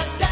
Stop.